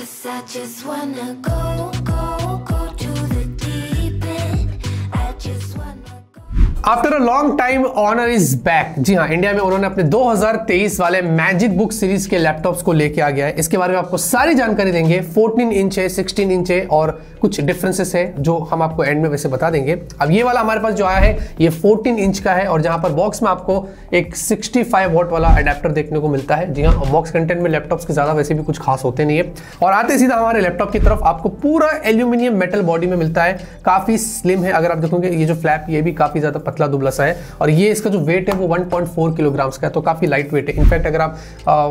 Cause I just wanna go, go, after a long time Honor is back जी हाँ India में उन्होंने अपने 2023 वाले मैजिक बुक सीरीज़ के लैपटॉप्स को लेके आ गया है। इसके बारे में आपको सारी जानकारी देंगे। 14 इंच है 16 इंच है और कुछ डिफरेंसेस है जो हम आपको एंड में वैसे बता देंगे। अब ये वाला हमारे पास जो आया है, ये 14 इंच का है और जहाँ पर बॉक्स में आपको एक 65 वॉट वाला अडेप्टर देखने को मिलता है। जी हाँ बॉक्स कंटेंट में लैपटॉप्स के ज़्यादा वैसे भी कुछ खास होते नहीं है। और आते सीधा हमारे लैपटॉप की तरफ़ आपको पूरा एल्यूमिनियम मेटल बॉडी में मिलता है। काफ़ी स्लिम है। अगर आप देखोगे, ये जो फ्लैप ये भी काफ़ी ज़्यादा पतला दुबला सा है और ये इसका जो वेट है वो 1.4 किलोग्राम्स का है तो काफ़ी लाइट वेट है इनफैक्ट अगर आप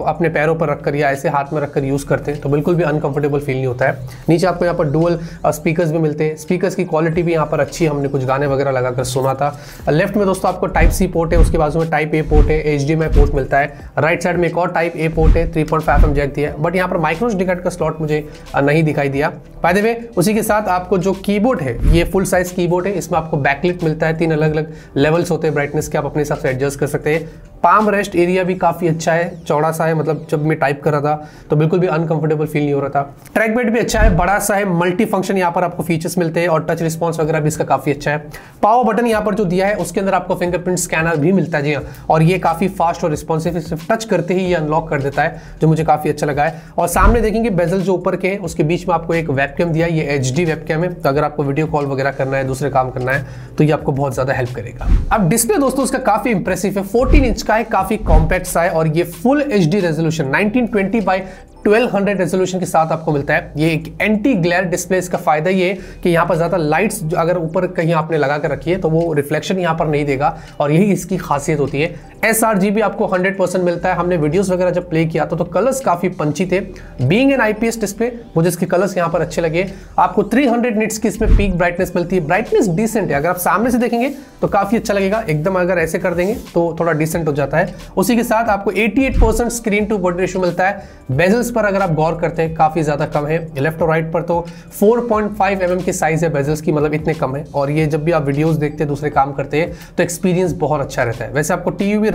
अपने पैरों पर रखकर या ऐसे हाथ में रखकर यूज़ करते हैं तो बिल्कुल भी अनकंफर्टेबल फील नहीं होता है। नीचे आपको यहाँ पर डुअल स्पीकर्स भी मिलते हैं। स्पीकर्स की क्वालिटी भी यहाँ पर अच्छी है। हमने कुछ गाने वगैरह लगाकर सुना था। लेफ़्ट में दोस्तों आपको टाइप सी पोर्ट है, उसके बाजू में टाइप ए पोर्ट है एच पोर्ट मिलता है। राइट साइड में एक और टाइप ए पोर्ट है three point five M jack दिया बट यहाँ पर माइक्रोस डिकट का स्लॉट मुझे नहीं दिखाई दिया। फ़ायदे में उसी के साथ आपको जो कीबोर्ड है, ये फुल साइज़ कीबोर्ड है, इसमें आपको बैकलिट मिलता है, तीन अलग अलग लेवल्स होते हैं ब्राइटनेस के आप अपने हिसाब से एडजस्ट कर सकते हैं। पाम रेस्ट एरिया भी काफ़ी अच्छा है चौड़ा सा है मतलब जब मैं टाइप कर रहा था तो बिल्कुल भी अनकंफर्टेबल फील नहीं हो रहा था। ट्रैक पैड भी अच्छा है बड़ा सा है मल्टी फ़ंक्शन यहाँ पर आपको फीचर्स मिलते हैं और टच रिस्पॉन्स वगैरह भी इसका काफ़ी अच्छा है। पावर बटन यहाँ पर जो दिया है, उसके अंदर आपको फिंगरप्रिंट स्कैनर भी मिलता है जी हाँ। और ये काफ़ी फास्ट और रिस्पॉन्सिव सिर्फ़ टच करते ही ये अनलॉक कर देता है, जो मुझे काफ़ी अच्छा लगा है। और सामने देखेंगे बेजल जो ऊपर के है, उसके बीच में आपको एक वेबकैम दिया ये एच डी है। तो अगर आपको वीडियो कॉल वगैरह करना है, दूसरे काम करना है तो ये आपको बहुत ज़्यादा हेल्प करेगा। अब डिस्प्ले दोस्तों, उसका काफ़ी इंप्रेसिव है 14 इंच का है काफ़ी कॉम्पैक्ट सा है और ये full H D resolution 1920 by 1200 resolution के साथ आपको मिलता है। ये एक एंटी ग्लेयर डिस्प्ले इसका फ़ायदा ये कि यहाँ पर ज़्यादा लाइट्स अगर ऊपर कहीं आपने लगा कर रखी है तो वो रिफ्लेक्शन यहाँ पर नहीं देगा और यही इसकी खासियत होती है। एस आर जी भी आपको 100% मिलता है। हमने वीडियोस वगैरह जब प्ले किया था तो कलर्स काफ़ी पंची थे। बींग एन आईपीएस डिस्प्ले मुझे इसके कलर्स यहाँ पर अच्छे लगे। आपको 300 निट्स की इसमें पीक ब्राइटनेस मिलती है। ब्राइटनेस डिसेंट है। अगर आप सामने से देखेंगे तो काफ़ी अच्छा लगेगा। एकदम अगर ऐसे कर देंगे तो थोड़ा डिसेंट हो जाता है। उसी के साथ आपको 88% स्क्रीन टू बॉडी रेशियो मिलता है। बेजल्स पर अगर आप गौर करते हैं, काफ़ी ज़्यादा कम है। लेफ़्ट और राइट पर तो 4.5 mm की साइज़ है बेजल्स की मतलब इतने कम है। और ये जब भी आप वीडियोस देखते हैं, दूसरे काम करते हैं तो एक्सपीरियंस बहुत अच्छा रहता है। वैसे आपको टी यू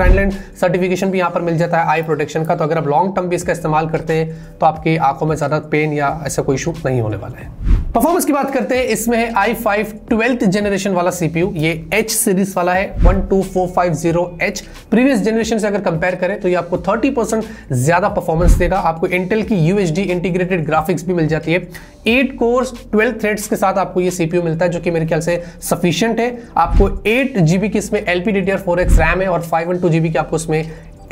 सर्टिफिकेशन भी यहाँ पर मिल जाता है आई प्रोटेक्शन का। तो अगर आप लॉन्ग टर्म भी इसका इस्तेमाल करते हैं तो आपकी आँखों में ज़्यादा पेन या ऐसा कोई इशू नहीं होने वाला है। परफॉर्मेंस की बात करते हैं, इसमें है आई फाइव ट्वेल्थ जनरेशन वाला सीपीयू ये एच सीरीज़ वाला है 12450H प्रीवियस जनरेशन से अगर कंपेयर करें तो ये आपको 30 परसेंट ज़्यादा परफॉर्मेंस देगा। आपको इंटेल की यूएचडी इंटीग्रेटेड ग्राफिक्स भी मिल जाती है। एट कोर्स 12 थ्रेड्स के साथ आपको ये सीपीयू मिलता है, जो कि मेरे ख्याल से सफिशियंट है। आपको एट जीबी की इसमें LP D D R four X RAM है और 512 जीबी की आपको इसमें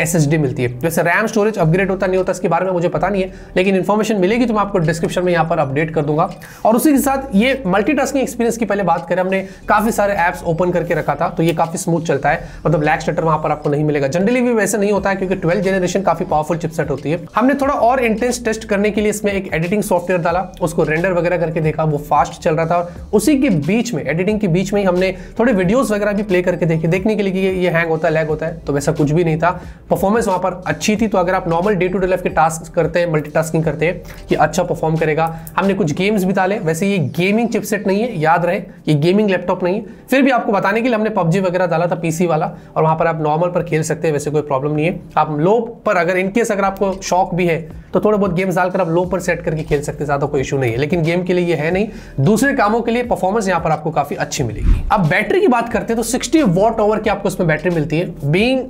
SSD मिलती है। वैसे रैम स्टोरेज अपग्रेड होता, नहीं होता, इसके बारे में मुझे पता नहीं है, लेकिन इन्फॉर्मेशन मिलेगी तो मैं आपको डिस्क्रिप्शन में यहाँ पर अपडेट कर दूँगा। और उसी के साथ ये मल्टीटास्किंग एक्सपीरियंस की पहले बात करें, हमने काफ़ी सारे ऐप्स ओपन करके रखा था तो ये काफ़ी स्मूथ चलता है। मतलब लैक स्टटर वहाँ पर आपको नहीं मिलेगा। जनरली भी वैसे नहीं होता है, क्योंकि ट्वेल्थ जनरेशन काफ़ी पावरफुल चिपसेट होती है। हमने थोड़ा और इंटेंस टेस्ट करने के लिए इसमें एक एडिटिंग सॉफ्टवेयर डाला, उसको रेंडर वगैरह करके देखा, वो फास्ट चल रहा था। और उसी के बीच में एडिटिंग के बीच में ही हमने थोड़े वीडियोस वगैरह भी प्ले करके देखे। देखने के लिए कि ये हैंग होता है लैग होता है तो वैसा कुछ भी नहीं था। परफॉर्मेंस वहाँ पर अच्छी थी तो अगर आप normal day to day life के टास्क करते हैं मल्टीटास्किंग करते हैं, ये अच्छा परफॉर्म करेगा। हमने कुछ गेम्स भी डाले। वैसे ये गेमिंग चिपसेट नहीं है, याद रहे, ये गेमिंग लैपटॉप नहीं है। फिर भी आपको बताने के लिए हमने पबजी वगैरह डाला था पीसी वाला, और वहाँ पर आप नॉर्मल पर खेल सकते हैं, वैसे कोई प्रॉब्लम नहीं है। आप लो पर अगर इनकेस अगर आपको शौक भी है तो थोड़े बहुत गेम्स डालकर आप लो पर सेट करके खेल सकते हैं, ज़्यादा कोई इशू नहीं है। लेकिन गेम के लिए ये है नहीं। दूसरे कामों के लिए परफॉर्मेंस यहाँ पर आपको काफ़ी अच्छी मिलेगी। अब बैटरी की बात करते हैं तो 60 वॉट ओवर की आपको इसमें बैटरी मिलती है। बींग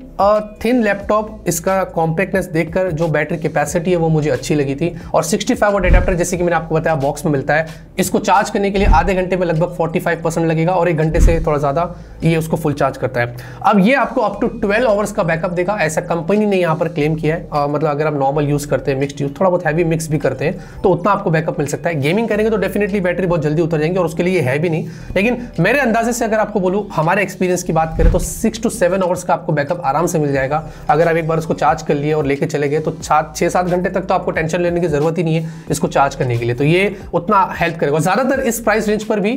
थिन लैपटॉप इसका कॉम्पैक्टनेस देखकर जो बैटरी कैपेसिटी है वो मुझे अच्छी लगी थी। और 65 वॉट एडेप्टर जैसे कि मैंने आपको बताया बॉक्स में मिलता है। इसको चार्ज करने के लिए आधे घंटे में लगभग 45 परसेंट लगेगा और एक घंटे से थोड़ा ज़्यादा ये उसको फुल चार्ज करता है। अब ये आपको अप टू 12 आवर्स का बैकअप देगा। ऐसा कंपनी ने यहाँ पर क्लेम किया है। अ, मतलब अगर आप नॉर्मल यूज़ करते हैं मिक्सड यूज़ थोड़ा बहुत हैवी मिक्स भी करते हैं तो उतना आपको बैकअप मिल सकता है। गेमिंग करेंगे तो डेफिनेटली बैटरी बहुत जल्दी उतर जाएँगे और उसके लिए है भी नहीं। लेकिन मेरे अंदाजे से अगर आपको बोलूँ हमारे एक्सपीरियंस की बात करें तो सिक्स टू सेवन आवर्स का आपको बैकअप आराम से मिल जाएगा। अगर आप एक बार उसको चार्ज कर लिए और लेके चले गए तो सात छः सात घंटे तक तो आपको टेंशन लेने की ज़रूरत ही नहीं है इसको चार्ज करने के लिए। तो ये उतना हेल्प करेगा। ज़्यादातर इस प्राइस रेंज पर भी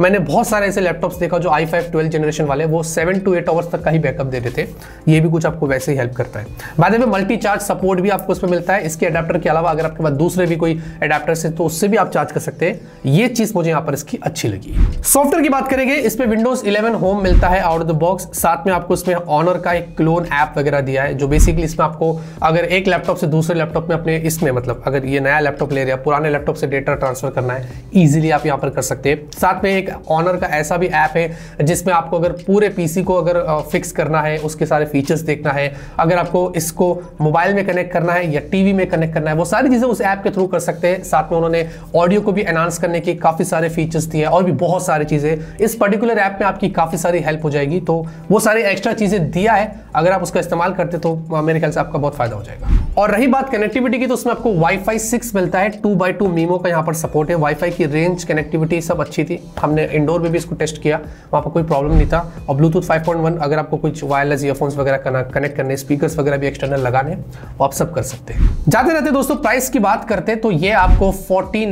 मैंने बहुत सारे ऐसे लैपटॉप्स देखा जो आई फाइव ट्वेल्व जनरेशन वाले वो सेवन टू एट आवर्स तक का ही बैकअप दे देते ये भी कुछ आपको वैसे ही हेल्प करता है। बाद में मल्टी चार्ज सपोर्ट भी आपको उसमें मिलता है। इसके अडाप्टर के अलावा अगर आपके पास दूसरे भी कोई अडाप्टर से तो उससे भी आप चार्ज कर सकते हैं। ये चीज़ मुझे यहाँ पर इसकी अच्छी लगी। सॉफ्टवेयर की बात करेंगे इसमें विंडोज़ 11 होम मिलता है आउट ऑफ़ द बॉक्स साथ में आपको इसमें ऑनर का एक क्लोन ऐप वगैरह दिया है, जो बेसिकली इसमें आपको अगर एक लैपटॉप से दूसरे लैपटॉप में अपने इसमें मतलब अगर ये नया लैपटॉप ले रहे हैं, पुराने लैपटॉप से डेटा ट्रांसफ़र करना है इजीली आप यहाँ पर कर सकते हैं। साथ में एक ऑनर का ऐसा भी ऐप है, जिसमें आपको अगर पूरे पीसी को अगर फिक्स करना है, उसके सारे फीचर्स देखना है, अगर आपको इसको मोबाइल में कनेक्ट करना है या टीवी में कनेक्ट करना है, वो सारी चीज़ें उस ऐप के थ्रू कर सकते हैं। साथ में उन्होंने ऑडियो को भी एनहांस करने के काफ़ी सारे फीचर्स दिए और भी बहुत सारी चीज़ें। इस पर्टिकुलर ऐप में आपकी काफ़ी सारी हेल्प हो जाएगी तो वो सारी एक्स्ट्रा चीज़ें दिया है। अगर आप उसका इस्तेमाल करते तो मेरे ख्याल से आपका बहुत फ़ायदा हो जाएगा। और रही बात कनेक्टिविटी की तो उसमें आपको वाईफाई सिक्स मिलता है टू बाई टू मीमो का यहाँ पर सपोर्ट है। वाईफाई की रेंज कनेक्टिविटी सब अच्छी थी। हमने हमने इंडोर में भी इसको टेस्ट किया वहाँ पर कोई प्रॉब्लम नहीं था। और ब्लूटूथ 5.1 अगर आपको कुछ वायरलेस ईयरफोन्स वगैरह करना कनेक्ट करने स्पीकर्स वगैरह भी एक्सटर्नल लगाने वो आप सब कर सकते हैं। जाते रहते दोस्तों प्राइस की बात करते तो ये आपको फोर्टी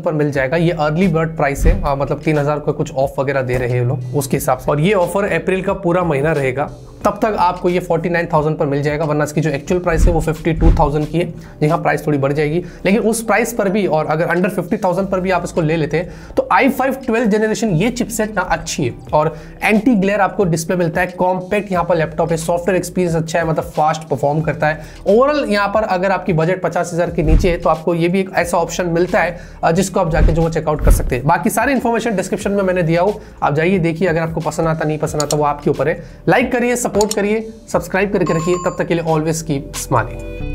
पर मिल जाएगा। ये अर्ली बर्ड प्राइस है आ, मतलब तीन का कुछ ऑफ़ वगैरह दे रहे हैं लोग उसके हिसाब से। और ये ऑफ़र अप्रैल का पूरा महीना रहेगा। तब तक आपको ये 49,000 पर मिल जाएगा वरना इसकी जो एक्चुअल प्राइस है वो 52,000 की है यहाँ प्राइस थोड़ी बढ़ जाएगी। लेकिन उस प्राइस पर भी और अगर अंडर 50,000 पर भी आप इसको ले लेते हैं तो i5 12 ट्वेल्थ जनरेशन ये चिपसेट ना अच्छी है। और एंटी ग्लेयर आपको डिस्प्ले मिलता है कॉम्पैक्ट यहाँ पर लैपटॉप है सॉफ्टवेयर एक्सपीरियंस अच्छा है मतलब फास्ट परफॉर्म करता है। ओवरऑल यहाँ पर अगर आपकी बजट पचास हज़ार के नीचे है तो आपको ये भी एक ऐसा ऑप्शन मिलता है जिसको आप जाके जो वो चेकआउट कर सकते हैं। बाकी सारे इन्फॉर्मेशन डिस्क्रिप्शन में मैंने दिया हो। आप जाइए, देखिए, अगर आपको पसंद आता, नहीं पसंद आता, वो आपके ऊपर है। लाइक करिए सपोर्ट करिए सब्सक्राइब करके रखिए। तब तक के लिए ऑलवेज कीप स्माइलिंग